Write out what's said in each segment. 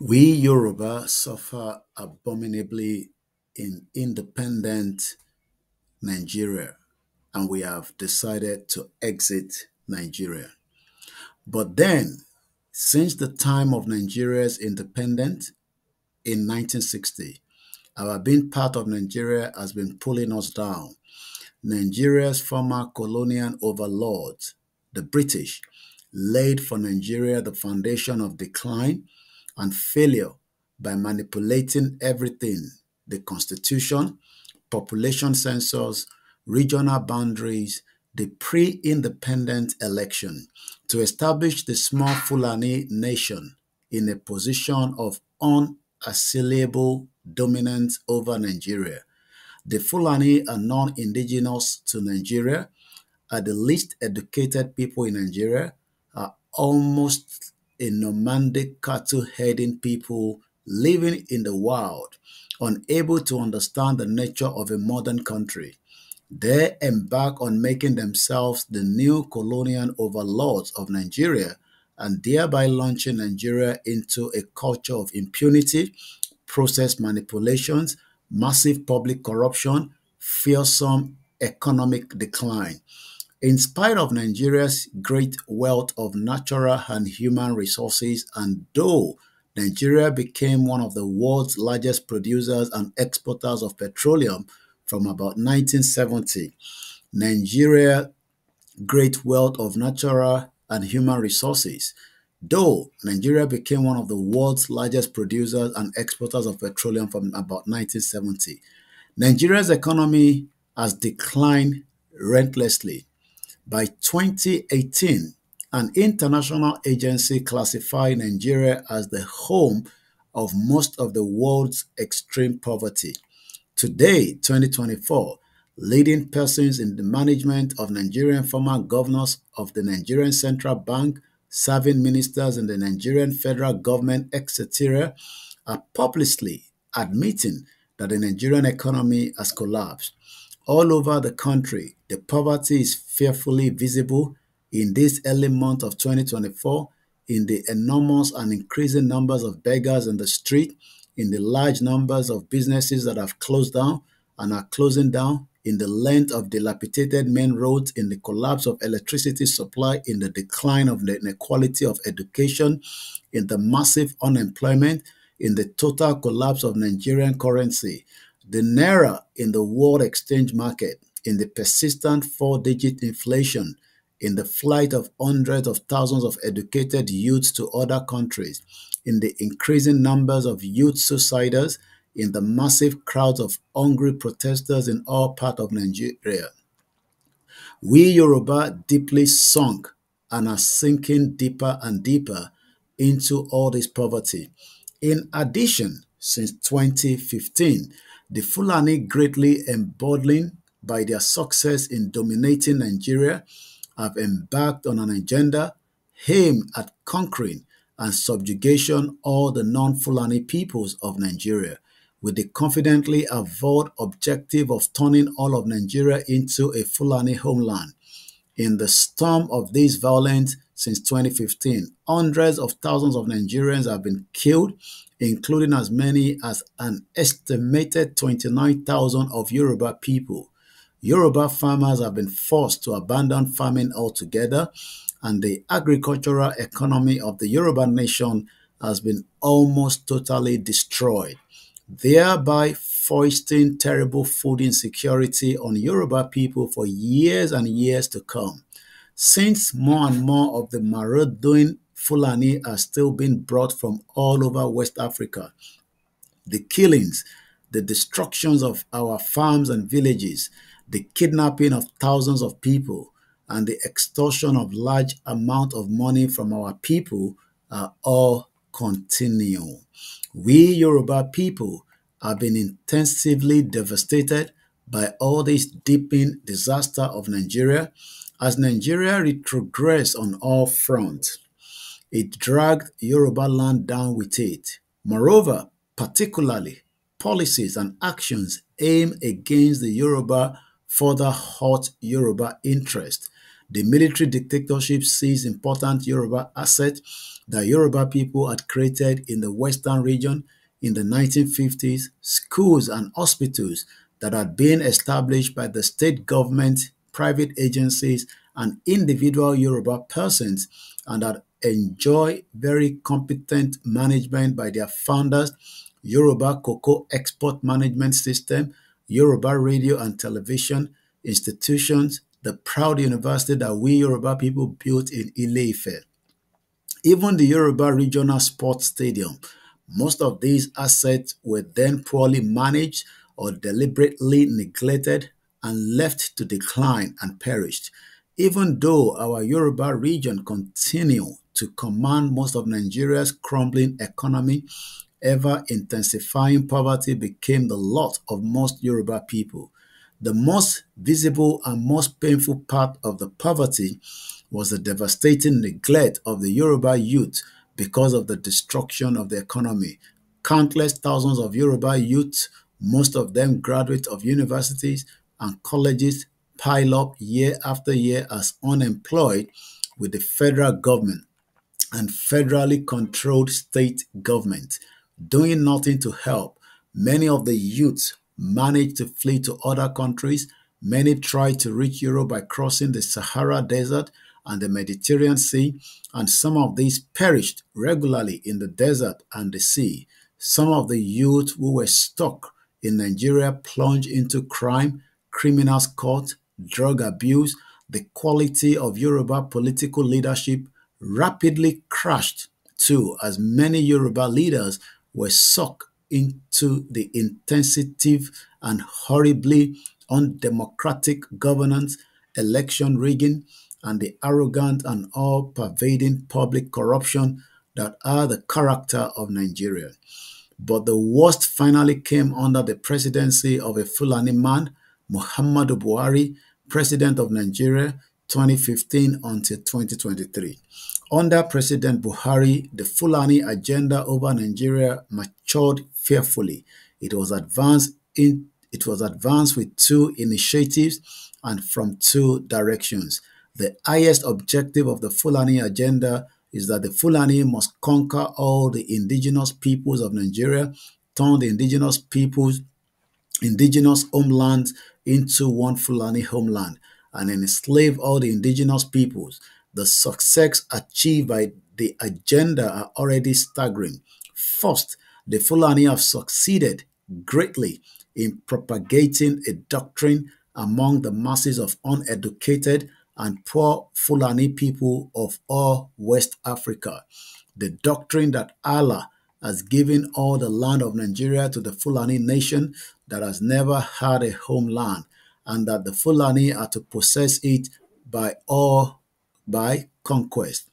We Yoruba suffer abominably in independent Nigeria and we have decided to exit Nigeria. But then, since the time of Nigeria's independence in 1960, our being part of Nigeria has been pulling us down. Nigeria's former colonial overlords, the British, laid for Nigeria the foundation of decline and failure by manipulating everything the constitution, population census, regional boundaries, the pre independent election to establish the small Fulani nation in a position of unassailable dominance over Nigeria. The Fulani are non indigenous to Nigeria, are the least educated people in Nigeria, are almost a nomadic cattle herding people living in the wild, unable to understand the nature of a modern country. They embark on making themselves the new colonial overlords of Nigeria and thereby launching Nigeria into a culture of impunity, process manipulations, massive public corruption, fearsome economic decline. In spite of Nigeria's great wealth of natural and human resources, and though Nigeria became one of the world's largest producers and exporters of petroleum from about 1970, Nigeria's great wealth of natural and human resources, though Nigeria became one of the world's largest producers and exporters of petroleum from about 1970, Nigeria's economy has declined relentlessly by 2018, an international agency classified Nigeria as the home of most of the world's extreme poverty. Today, 2024, leading persons in the management of Nigerian former governors of the Nigerian Central Bank, serving ministers in the Nigerian federal government, etc., are publicly admitting that the Nigerian economy has collapsed. All over the country, the poverty is fearfully visible in this early month of 2024 in the enormous and increasing numbers of beggars in the street, in the large numbers of businesses that have closed down and are closing down, in the length of dilapidated main roads, in the collapse of electricity supply, in the decline of the inequality of education, in the massive unemployment, in the total collapse of Nigerian currency, the naira in the world exchange market, in the persistent four digit inflation, in the flight of hundreds of thousands of educated youths to other countries, in the increasing numbers of youth suicides, in the massive crowds of hungry protesters in all parts of Nigeria. We Yoruba deeply sunk and are sinking deeper and deeper into all this poverty. In addition, since 2015, the Fulani, greatly emboldened by their success in dominating Nigeria, have embarked on an agenda aimed at conquering and subjugation all the non-Fulani peoples of Nigeria, with the confidently avowed objective of turning all of Nigeria into a Fulani homeland. In the storm of this violence since 2015, hundreds of thousands of Nigerians have been killed including as many as an estimated 29,000 of Yoruba people. Yoruba farmers have been forced to abandon farming altogether, and the agricultural economy of the Yoruba nation has been almost totally destroyed, thereby foisting terrible food insecurity on Yoruba people for years and years to come. Since more and more of the marauding Fulani are still being brought from all over West Africa. The killings, the destructions of our farms and villages, the kidnapping of thousands of people, and the extortion of large amount of money from our people are all continue. We Yoruba people have been intensively devastated by all this deepening disaster of Nigeria as Nigeria retrogressed on all fronts. It dragged Yoruba land down with it. Moreover, particularly, policies and actions aimed against the Yoruba further hurt Yoruba interest. The military dictatorship seized important Yoruba assets that Yoruba people had created in the western region in the 1950s, schools and hospitals that had been established by the state government, private agencies, and individual Yoruba persons and that enjoy very competent management by their founders, Yoruba Cocoa Export Management System, Yoruba Radio and Television institutions, the proud university that we Yoruba people built in Ile-Ife. Even the Yoruba Regional Sports Stadium, most of these assets were then poorly managed or deliberately neglected and left to decline and perished. Even though our Yoruba region continued to command most of Nigeria's crumbling economy, ever intensifying poverty became the lot of most Yoruba people. The most visible and most painful part of the poverty was the devastating neglect of the Yoruba youth because of the destruction of the economy. Countless thousands of Yoruba youth, most of them graduates of universities and colleges, pile up year after year as unemployed with the federal government and federally controlled state government doing nothing to help. Many of the youths managed to flee to other countries. Many tried to reach Europe by crossing the Sahara Desert and the Mediterranean Sea, and some of these perished regularly in the desert and the sea. Some of the youth who were stuck in Nigeria plunged into crime, criminals caught, drug abuse. The quality of Yoruba political leadership rapidly crashed too, as many Yoruba leaders were sucked into the intensive and horribly undemocratic governance, election rigging, and the arrogant and all pervading public corruption that are the character of Nigeria. But the worst finally came under the presidency of a Fulani man, Muhammadu Buhari, president of Nigeria 2015 until 2023. Under President Buhari, the Fulani agenda over Nigeria matured fearfully. It was advanced in it was advanced with two initiatives and from two directions. The highest objective of the Fulani agenda is that the Fulani must conquer all the indigenous peoples of Nigeria, turn the indigenous peoples, indigenous homelands into one Fulani homeland, and enslave all the indigenous peoples. The success achieved by the agenda are already staggering. First, the Fulani have succeeded greatly in propagating a doctrine among the masses of uneducated and poor Fulani people of all West Africa. The doctrine that Allah has given all the land of Nigeria to the Fulani nation that has never had a homeland, and that the Fulani are to possess it by all by conquest.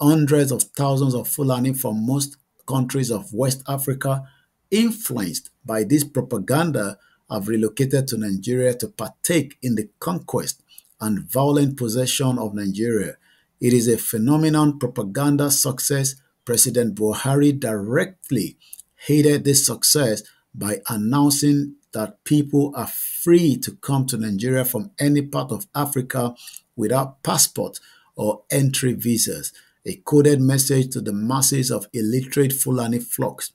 Hundreds of thousands of Fulani from most countries of West Africa, influenced by this propaganda, have relocated to Nigeria to partake in the conquest and violent possession of Nigeria. It is a phenomenon propaganda success. President Buhari directly hated this success by announcing that people are free to come to Nigeria from any part of Africa without passport or entry visas, a coded message to the masses of illiterate Fulani flocks.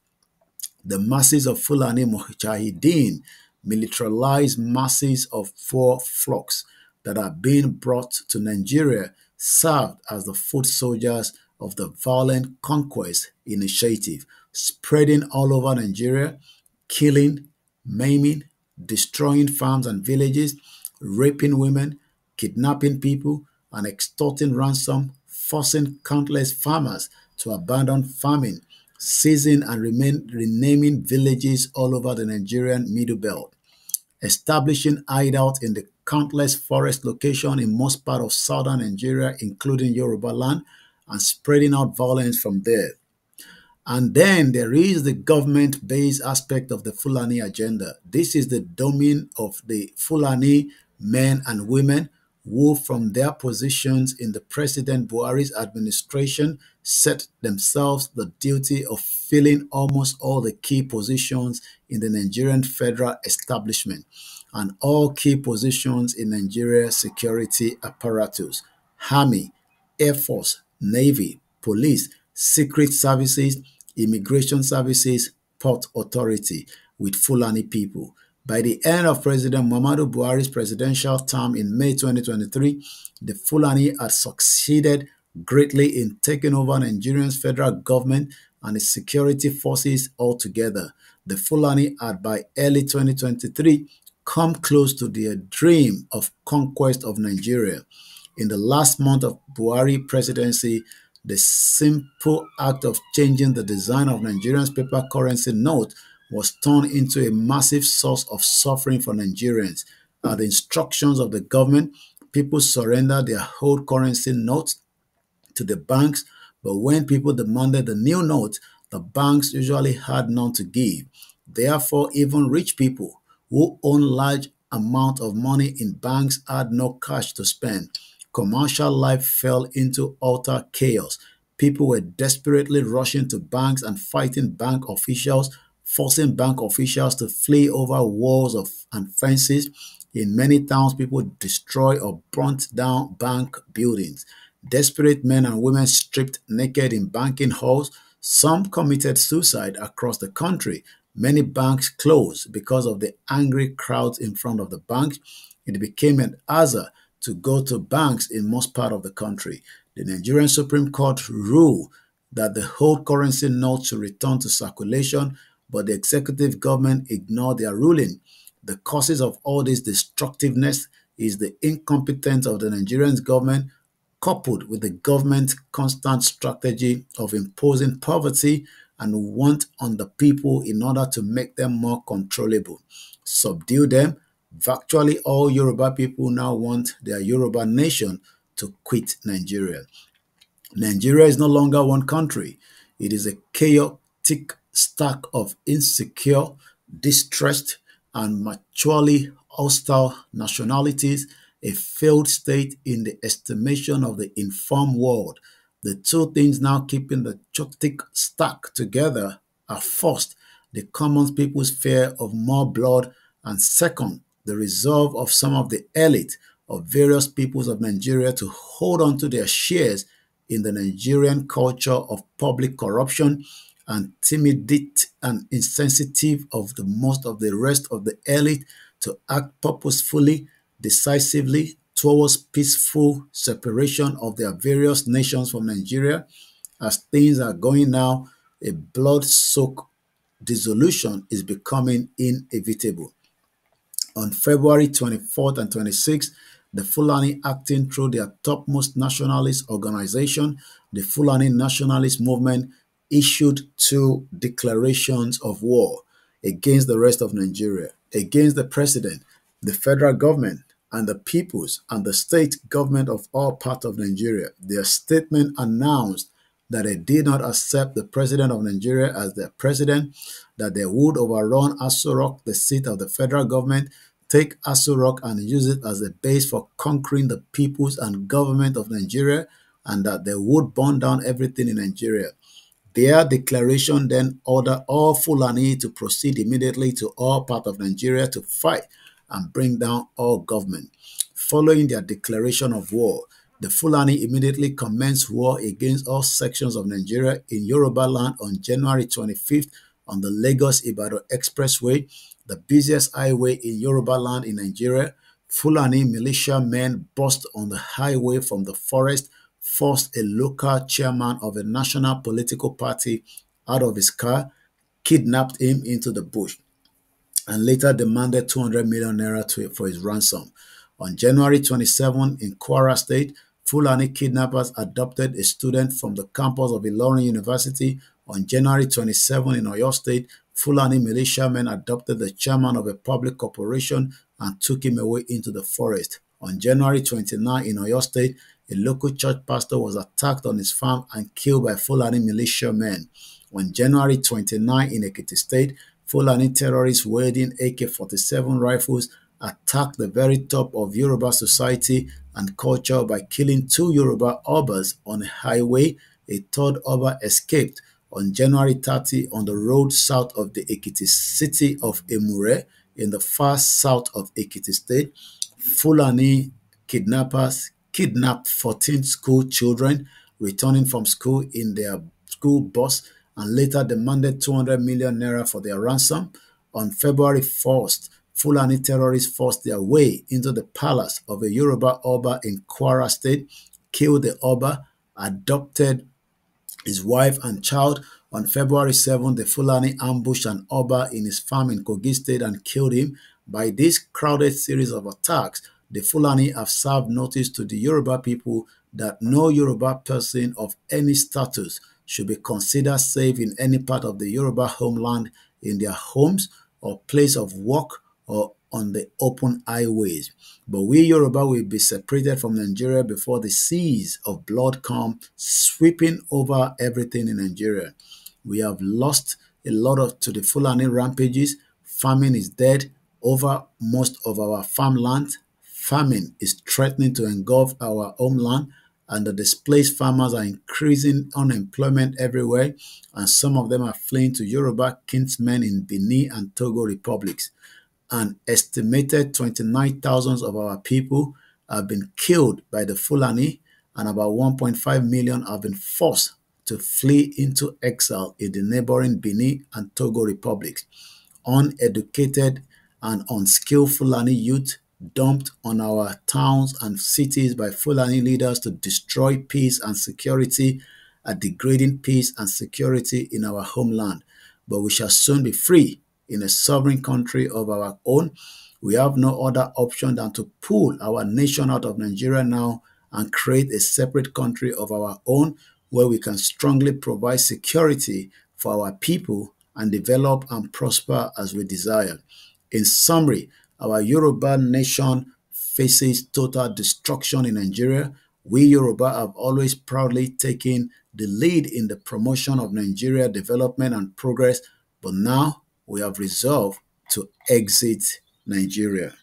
The masses of Fulani Mujahideen militarized masses of four flocks that are being brought to Nigeria served as the foot soldiers of the violent conquest initiative, spreading all over Nigeria, killing, maiming, destroying farms and villages, raping women, kidnapping people, and extorting ransom, forcing countless farmers to abandon farming, seizing and remain, renaming villages all over the Nigerian Middle Belt, establishing hideouts in the countless forest locations in most part of southern Nigeria, including Yoruba land, and spreading out violence from there. And then there is the government based aspect of the Fulani agenda. This is the domain of the Fulani men and women who from their positions in the President Buhari's administration set themselves the duty of filling almost all the key positions in the Nigerian federal establishment. and all key positions in Nigeria's security apparatus Army, Air Force, Navy, Police, Secret Services, Immigration Services, Port Authority with Fulani people. By the end of President Muhammadu Buhari's presidential term in May 2023, the Fulani had succeeded greatly in taking over Nigeria's federal government and its security forces altogether. The Fulani had by early 2023 come close to their dream of conquest of Nigeria. In the last month of Buhari presidency, the simple act of changing the design of Nigeria's paper currency note was turned into a massive source of suffering for Nigerians. At the instructions of the government, people surrendered their old currency notes to the banks, but when people demanded the new note, the banks usually had none to give. Therefore, even rich people who own large amount of money in banks had no cash to spend. Commercial life fell into utter chaos. People were desperately rushing to banks and fighting bank officials, forcing bank officials to flee over walls of, and fences. In many towns, people destroyed or burnt down bank buildings. Desperate men and women stripped naked in banking halls. Some committed suicide across the country. Many banks closed because of the angry crowds in front of the banks. It became an hazard to go to banks in most part of the country. The Nigerian Supreme Court ruled that the whole currency note should return to circulation, but the executive government ignored their ruling. The causes of all this destructiveness is the incompetence of the Nigerian government coupled with the government's constant strategy of imposing poverty and want on the people in order to make them more controllable, subdue them. Virtually all Yoruba people now want their Yoruba nation to quit Nigeria. Nigeria is no longer one country. It is a chaotic stack of insecure, distressed, and maturely hostile nationalities a failed state in the estimation of the informed world. The two things now keeping the chotic stack together are first, the common people's fear of more blood, and second, the resolve of some of the elite of various peoples of Nigeria to hold on to their shares in the Nigerian culture of public corruption and timidity and insensitive of the most of the rest of the elite to act purposefully decisively towards peaceful separation of their various nations from Nigeria. As things are going now, a blood-soaked dissolution is becoming inevitable. On February 24th and 26th, the Fulani acting through their topmost nationalist organization, the Fulani Nationalist Movement, issued two declarations of war against the rest of Nigeria, against the president, the federal government, and the peoples and the state government of all parts of Nigeria. Their statement announced that they did not accept the president of Nigeria as their president, that they would overrun Aso Rock, the seat of the federal government, take Aso Rock and use it as a base for conquering the peoples and government of Nigeria, and that they would burn down everything in Nigeria. Their declaration then ordered all Fulani to proceed immediately to all parts of Nigeria to fight and bring down all government. Following their declaration of war, the Fulani immediately commenced war against all sections of Nigeria in Yoruba land on January 25th on the Lagos-Ibadan Expressway, the busiest highway in Yoruba land in Nigeria. Fulani militia men burst on the highway from the forest, forced a local chairman of a national political party out of his car, kidnapped him into the bush and later demanded 200 million naira for his ransom. On January 27 in Kwara State, Fulani kidnappers adopted a student from the campus of Ilorin University. On January 27 in Oyo State, Fulani militiamen adopted the chairman of a public corporation and took him away into the forest. On January 29 in Oyo State, a local church pastor was attacked on his farm and killed by Fulani militiamen. On January 29 in Ekiti State, Fulani terrorists wielding AK-47 rifles attacked the very top of Yoruba society and culture by killing two Yoruba Obas on a highway. A third Oba escaped on January 30 on the road south of the Ekiti city of Emure. in the far south of Ekiti State, Fulani kidnappers kidnapped 14 school children returning from school in their school bus and later demanded 200 million naira for their ransom. On February 1st, Fulani terrorists forced their way into the palace of a Yoruba Oba in Kwara State, killed the Oba, adopted his wife and child. On February 7, the Fulani ambushed an Oba in his farm in Kogi State and killed him. By this crowded series of attacks, the Fulani have served notice to the Yoruba people that no Yoruba person of any status should be considered safe in any part of the Yoruba homeland in their homes or place of work or on the open highways. But we Yoruba will be separated from Nigeria before the seas of blood come sweeping over everything in Nigeria. We have lost a lot of to the Fulani rampages. Famine is dead over most of our farmland. Famine is threatening to engulf our homeland and the displaced farmers are increasing unemployment everywhere, and some of them are fleeing to Yoruba kinsmen in Benin and Togo republics. An estimated 29,000 of our people have been killed by the Fulani, and about 1.5 million have been forced to flee into exile in the neighboring Benin and Togo republics. Uneducated and unskilled Fulani youth dumped on our towns and cities by Fulani leaders to destroy peace and security are degrading peace and security in our homeland. But we shall soon be free in a sovereign country of our own. We have no other option than to pull our nation out of Nigeria now and create a separate country of our own where we can strongly provide security for our people and develop and prosper as we desire. In summary, our Yoruba nation faces total destruction in Nigeria. We Yoruba have always proudly taken the lead in the promotion of Nigeria development and progress, but now we have resolved to exit Nigeria.